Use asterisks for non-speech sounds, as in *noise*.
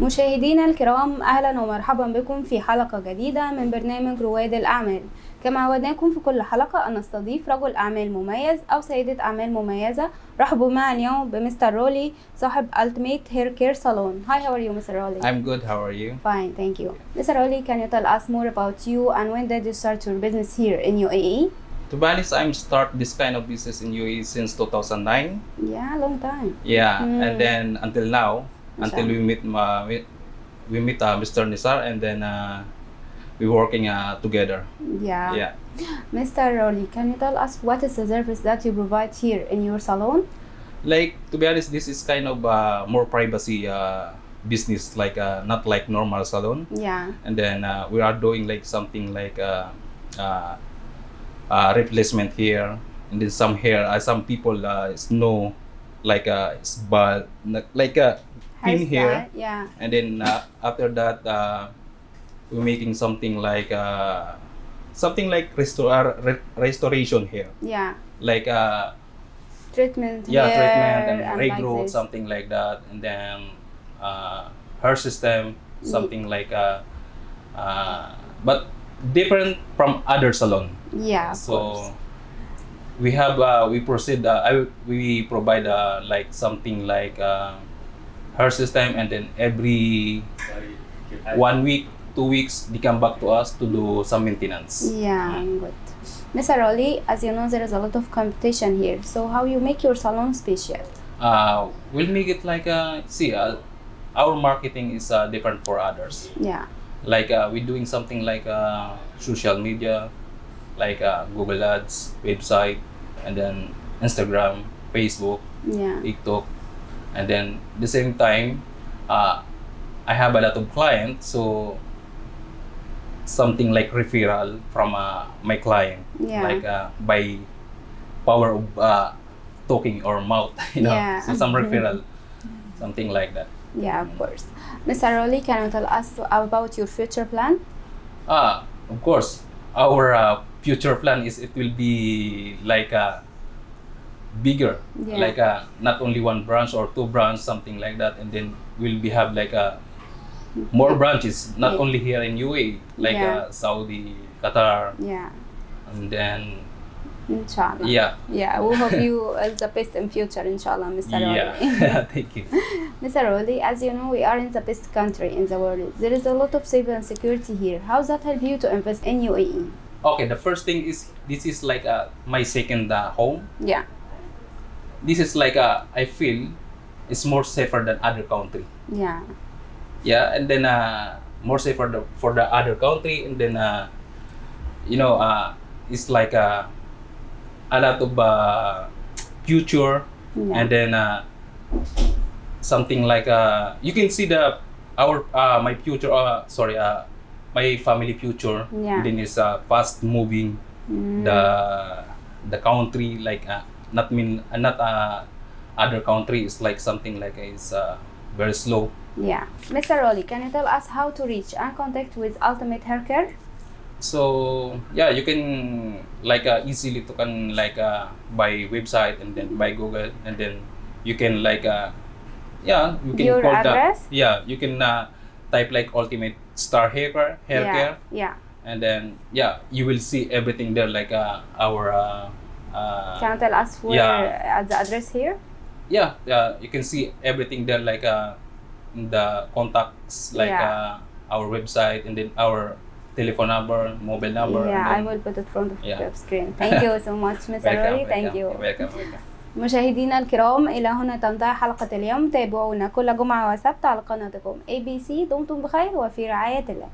مشاهدينا الكرام أهلا ومرحبا بكم في حلقة جديدة من برنامج رواد الأعمال كما عودناكم في كل حلقة أن نستضيف رجل أعمال مميز أو سيدة أعمال مميزة رحبوا معنا اليوم بمستر رولي صاحب Ultimate Hair Care Salon Hi, how are you, Mr. Rolly? I'm good. How are you? Fine, thank you. Mr. Rolly, can you tell us more about you and when did you start your business here in UAE? To be honest, I'm start this kind of business in UAE since 2009. Yeah, long time. Yeah, Mm. and then until now, until we meet uh, we, we meet uh, Mr. Nisar, and then uh, we working uh, together. Yeah. Yeah. Mr. Rolly, can you tell us what is the service that you provide here in your salon? Like to be honest, this is kind of uh, more privacy uh, business, like uh, not like normal salon. Yeah. And then uh, we are doing like something like uh, uh, uh, replacement here, and then some hair. Uh, some people uh, know like a it's bald, like a pin here. Hairstyle, Yeah. and then uh, after that uh, we're making something like uh, something like restor- re- restoration here Yeah. like uh, Treatment. yeah treatment and and regrowth like something like that and then uh, hair system something like uh, uh, but different from other salon Yeah. So course. We have uh, we proceed uh, I, we provide uh, like something like uh, hair system and then every one week two weeks they come back to us to do some maintenance Yeah, good. Mr. Rolly, as you know, there is a lot of competition here. So, how you make your salon special? uh, we'll make it like uh, see uh, our marketing is uh, different for others Yeah. like uh, we're doing something like uh, social media like uh, google ads website and then instagram facebook Yeah. TikTok, and then the same time, uh, I have a lot of clients, so something like referral from uh, my client, Yeah. like uh, by power of uh, talking or mouth, *laughs* you know, Yeah. so some referral, something like that. Yeah, of course. Mr. Rolly, can you tell us about your future plan? Ah, of course, our uh, future plan is it will be like a bigger, Yeah. like uh, not only one branch or two branch, something like that, and then we'll be have like a more branches, not Yeah. only here in UAE, like Yeah. uh, Saudi, Qatar, Yeah. and then Inshallah. yeah, Yeah, we hope you *laughs* are the best in future, inshallah, Mr. Rolly. yeah. *laughs* *laughs* Thank you. Mr. Rolly, as you know, we are in the best country in the world. There is a lot of safety and security here. How does that help you to invest in UAE? Okay, the first thing is this is like uh, my second uh, home. Yeah. This is like uh, I feel it's more safer than other country. Yeah. yeah and then uh more safer for the for the other country and then uh you know uh it's like uh, a lot of uh future Yeah. and then uh something like uh you can see the our uh my future uh sorry uh my family future Yeah. then is uh fast moving Mm. the the country like uh, not mean uh, not uh other country is like something like is uh very slow Yeah. Mr. Rolly, can you tell us how to reach and contact with Ultimate Hair Care? so yeah you can like uh, easily to can like uh, by website and then by google and then you can like uh, yeah you can Your call address? the yeah you can uh, type like ultimate star hair care hair yeah. care Yeah. and then yeah you will see everything there like uh, our uh, uh, Can you tell us where yeah. uh, the address here? yeah yeah you can see everything there like uh, the contacts like Yeah. uh, our website and then our telephone number mobile number yeah, I will put it front of Yeah. the screen. Thank you so much, *laughs* Mr. Rolly. Thank welcome, you. welcome, welcome. مشاهدينا الكرام إلى هنا تنتهي حلقة اليوم. تابعونا كل جمعة وسبت على قناتكم ABC دمتم بخير وفي رعاية الله.